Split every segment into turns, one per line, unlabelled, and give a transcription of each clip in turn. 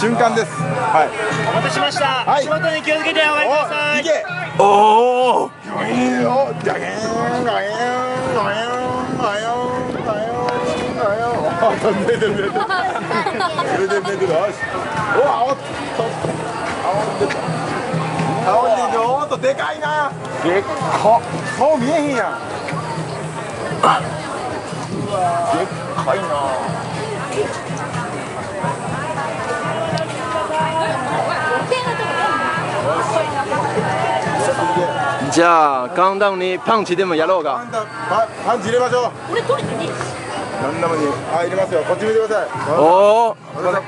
瞬間です。はい。
お待たせしました、
はい。
足元に気をつけてお上がりください。
おいけ
おお
ガイン。よガイン。ガイン。ガイン。ガイン。ガイン。ガイン。あ寝てる寝てる寝てる寝てるよしおあおっとあおってたあおってるおっとでかいなでっか顔見えへんやんうわでっかいな
じゃあカウントダウンにパンチでもやろうか。
パパパンチ入れましょう。
俺取れてね
何でもにあ入れますよ。こっち見てください。
おお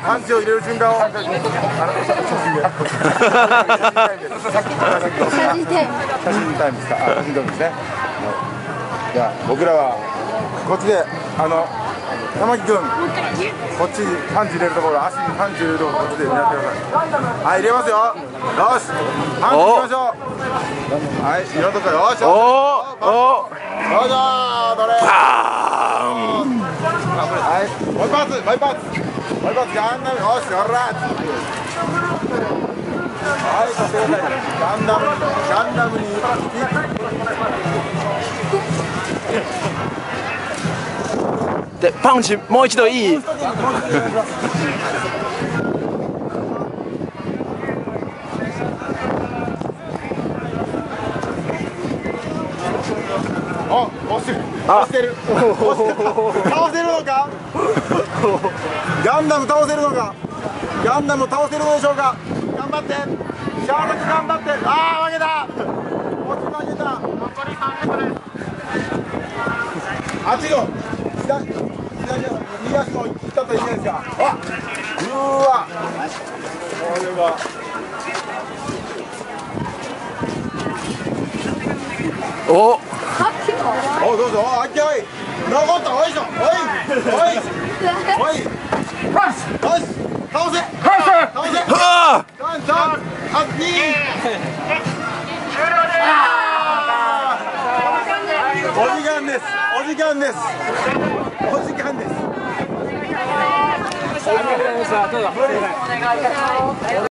パンチを入れる瞬間を。
写真タイム
写真タイムです。かあ写真タイムですね。じゃあ僕らはこっちであの玉木君。こっちにパンチ入れるところ足にパンチ入れるところこっちでやってください。はい入れますよ。よし。パンチ入れましょう。はい色とかよ。し
お
よ
おお
よいしょ。どれ？はい。もう一発もう一発もう一発ガンダム。よしほら。はいそしてください。ガンダムにガンダムに
でパンチもう一度いい？
あ、押してる。
あ
押してる。倒せるのか？ガンダム倒せるのか？ガンダム倒せるのでしょうか？頑張って。シャーロック頑張って。ああ、負けた。落ち負けた。残り三メートル。あっちの。左。左の右足の行ったといいですか。あ。うわ。これは。
お
おいどうぞ。あっきおい。残った。おいしょ。おい。おい。おい。よし。倒せ。倒せ。
はあ
三三あ二。おお時間です。お時間です。お時間です。